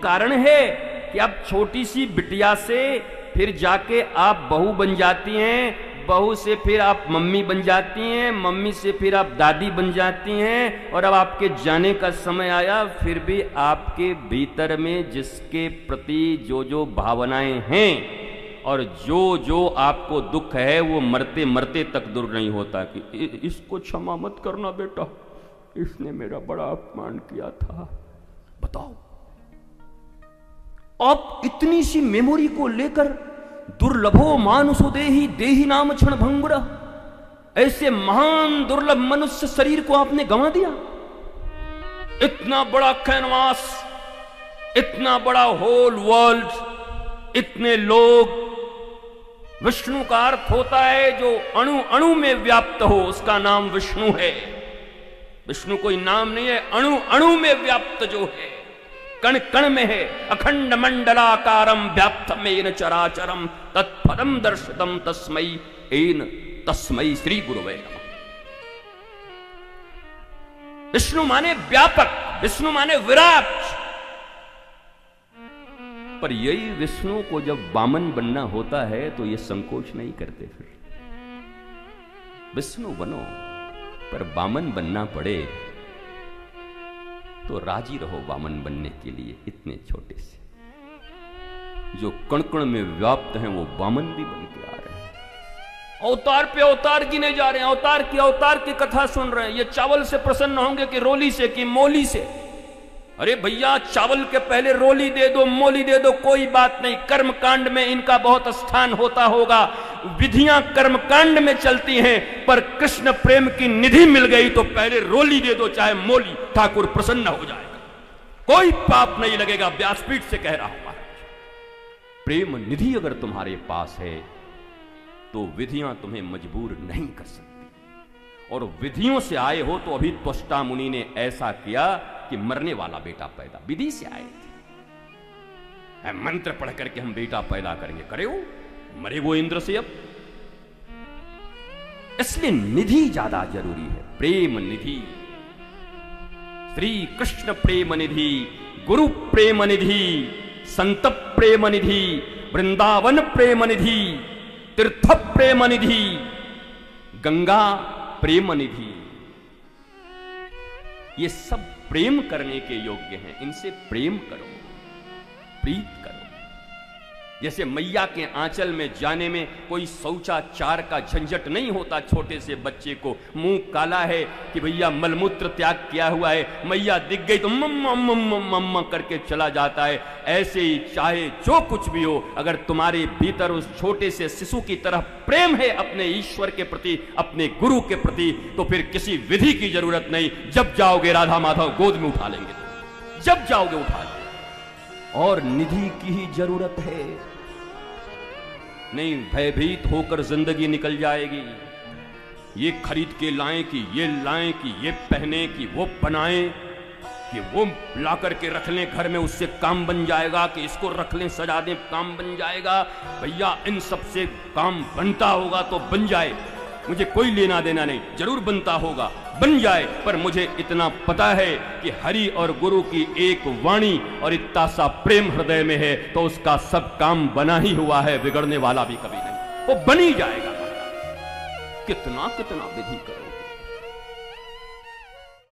कारण है कि आप छोटी सी बिटिया से फिर जाके आप बहू बन जाती हैं, बहू से फिर आप मम्मी बन जाती हैं, मम्मी से फिर आप दादी बन जाती हैं, और अब आपके जाने का समय आया, फिर भी आपके भीतर में जिसके प्रति जो जो भावनाएँ हैं और जो जो आपको दुख है, वो मरते मरते तक दूर नहीं होता कि इसको क्षमा मत करना बेटा, इसने मेरा बड़ा अपमान किया था। बताओ। आप इतनी सी मेमोरी को लेकर दुर्लभो मानुषो देही देही नाम क्षण भंगुर। ऐसे महान दुर्लभ मनुष्य शरीर को आपने गंवा दिया? इतना बड़ा कैनवास, इतना बड़ा होल वर्ल्ड इतने लोग, विष्णु का अर्थ होता है जो अणु अणु में व्याप्त हो, उसका नाम विष्णु है। विष्णु कोई नाम नहीं है, अणु अणु में व्याप्त जो है। कण कण में है, अखंड मंडलाकारम व्याप्त में चराचरम तत्पदम दर्शितम तस्मय एन तस्मय श्री गुरुवे विष्णु माने व्यापक, विष्णु माने विराट। पर यही विष्णु को जब वामन बनना होता है तो ये संकोच नहीं करते फिर। विष्णु बनो, पर वामन बनना पड़े तो राज़ी रहो वामन बनने के लिए इतने छोटे से। जो कण कण में व्याप्त हैं, वो वामन भी बन के आ रहे हैं। अवतार पे अवतार गिने जा रहे हैं। अवतार की अवतार की कथा सुन रहे हैं। ये चावल से प्रसन्न होंगे कि रोली से, कि मोली से। अरे भैया, चावल के पहले रोली दे दो, मोली दे दो, कोई बात नहीं। कर्म कांड में इनका बहुत स्थान होता होगा। विधियाँ कर्म कांड में चलती हैं, पर कृष्ण प्रेम की निधि मिल गई तो पहले रोली दे दो, चाहे मोली, ठाकुर प्रसन्न हो जाएगा। कोई पाप नहीं लगेगा, व्यासपीठ से कह रहा हूँ प्रेम निधि अगर तुम्हारे पास है तो विधियाँ तुम्हें मजबूर नहीं कर सकती। और विधियों से आए हो तो अभी त्वष्टा मुनि ने ऐसा किया कि मरने वाला बेटा पैदा विधि से आए थे। मंत्र पढ़ करके हम बेटा पैदा करेंगे। करे वो मरे वो इंद्र से अब। इसलिए निधि ज़्यादा ज़रूरी है। प्रेम निधि। श्री कृष्ण प्रेम निधि, गुरु प्रेम निधि संत प्रेम निधि, वृंदावन प्रेम निधि, तीर्थ प्रेम निधि, गंगा प्रेम निधि। ये सब प्रेम करने के योग्य हैं। इनसे प्रेम करो। प्रीत करो। जैसे मैया के आंचल में जाने में कोई शौचाचार का झंझट नहीं होता छोटे से बच्चे को। मुँह काला है कि भैया मलमूत्र त्याग किया हुआ है। मैया दिख गई तो मम्मा करके चला जाता है। ऐसे ही चाहे जो कुछ भी हो, अगर तुम्हारे भीतर उस छोटे से शिशु की तरह प्रेम है अपने ईश्वर के प्रति, अपने गुरु के प्रति तो फिर किसी विधि की ज़रूरत नहीं। जब जाओगे राधा माधव गोद में उठा लेंगे। जब जाओगे उठा और निधि की ही ज़रूरत है। नहीं, भयभीत होकर ज़िंदगी निकल जाएगी। ये खरीद के लाएँ कि, ये लाए कि, ये पहने कि, वो बनाए कि वो ला करके रख लें, घर में उससे काम बन जाएगा कि इसको रख लें, सजा दें, काम बन जाएगा। भैया, इन सबसे काम बनता होगा तो बन जाए। मुझे कोई लेना देना नहीं, ज़रूर बनता होगा। बन जाए, पर मुझे इतना पता है कि हरि और गुरु की एक वाणी और इतना सा प्रेम हृदय में है तो उसका सब काम बना ही हुआ है, बिगड़ने वाला भी कभी नहीं। वो बनी जाएगा। कितना कितना विधि करो